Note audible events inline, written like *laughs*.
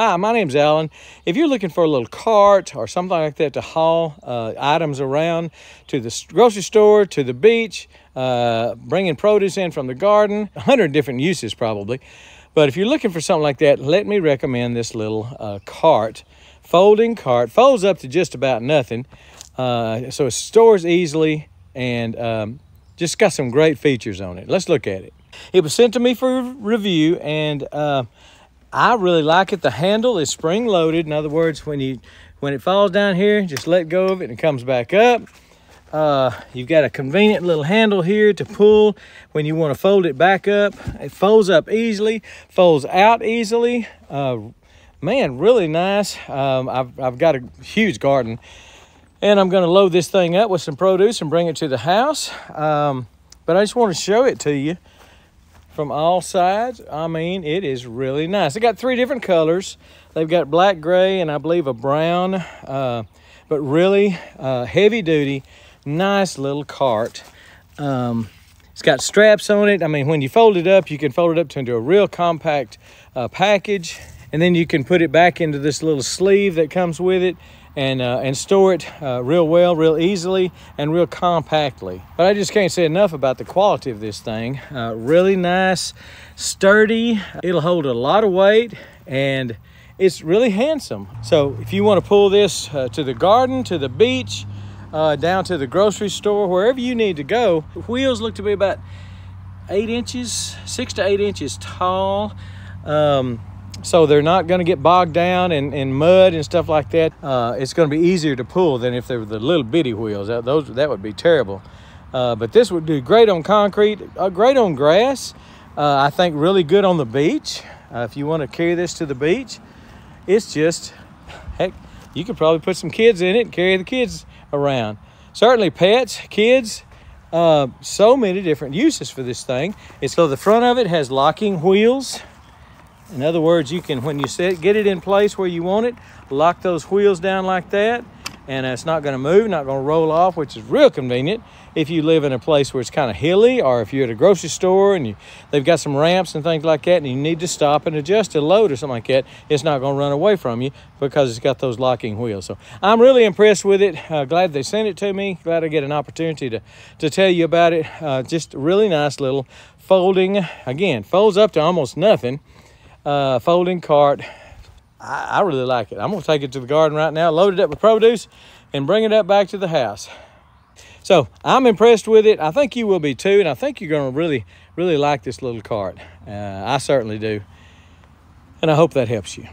Hi, my name's Alan. If you're looking for a little cart or something like that to haul uh, items around to the grocery store, to the beach, uh, bringing produce in from the garden, *laughs* 100 different uses probably. But if you're looking for something like that, let me recommend this little uh, cart. Folding cart, folds up to just about nothing. Uh, so it stores easily and um, just got some great features on it. Let's look at it. It was sent to me for review and uh, I really like it. The handle is spring loaded. In other words, when you when it falls down here, just let go of it and it comes back up. Uh, you've got a convenient little handle here to pull when you want to fold it back up. It folds up easily, folds out easily. Uh, man, really nice. Um, I've, I've got a huge garden and I'm going to load this thing up with some produce and bring it to the house. Um, but I just want to show it to you from all sides. I mean, it is really nice. They got three different colors. They've got black, gray, and I believe a brown, uh, but really uh, heavy duty, nice little cart. Um, it's got straps on it. I mean, when you fold it up, you can fold it up into a real compact uh, package. And then you can put it back into this little sleeve that comes with it and, uh, and store it uh, real well, real easily, and real compactly. But I just can't say enough about the quality of this thing. Uh, really nice, sturdy. It'll hold a lot of weight and it's really handsome. So if you want to pull this uh, to the garden, to the beach, uh, down to the grocery store, wherever you need to go, the wheels look to be about eight inches, six to eight inches tall. Um, so they're not going to get bogged down in, in mud and stuff like that. Uh, it's going to be easier to pull than if they were the little bitty wheels. That, those, that would be terrible. Uh, but this would do great on concrete, uh, great on grass. Uh, I think really good on the beach. Uh, if you want to carry this to the beach, it's just, heck, you could probably put some kids in it and carry the kids around. Certainly pets, kids, uh, so many different uses for this thing. It's so the front of it has locking wheels. In other words, you can, when you set, get it in place where you want it, lock those wheels down like that, and it's not gonna move, not gonna roll off, which is real convenient if you live in a place where it's kind of hilly, or if you're at a grocery store and you, they've got some ramps and things like that, and you need to stop and adjust a load or something like that, it's not gonna run away from you because it's got those locking wheels. So I'm really impressed with it. Uh, glad they sent it to me. Glad I get an opportunity to, to tell you about it. Uh, just really nice little folding, again, folds up to almost nothing uh, folding cart. I, I really like it. I'm gonna take it to the garden right now, load it up with produce, and bring it up back to the house. So I'm impressed with it. I think you will be too, and I think you're gonna really, really like this little cart. Uh, I certainly do, and I hope that helps you.